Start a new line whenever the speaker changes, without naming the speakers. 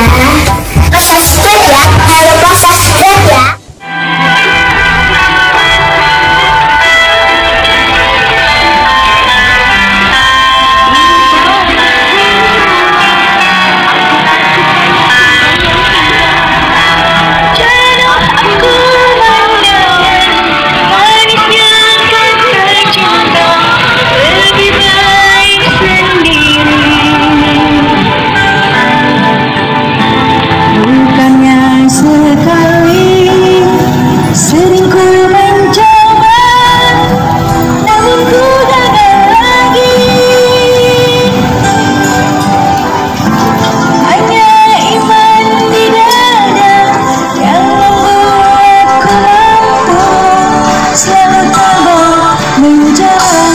Yeah.
着。